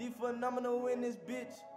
D phenomenal in this bitch.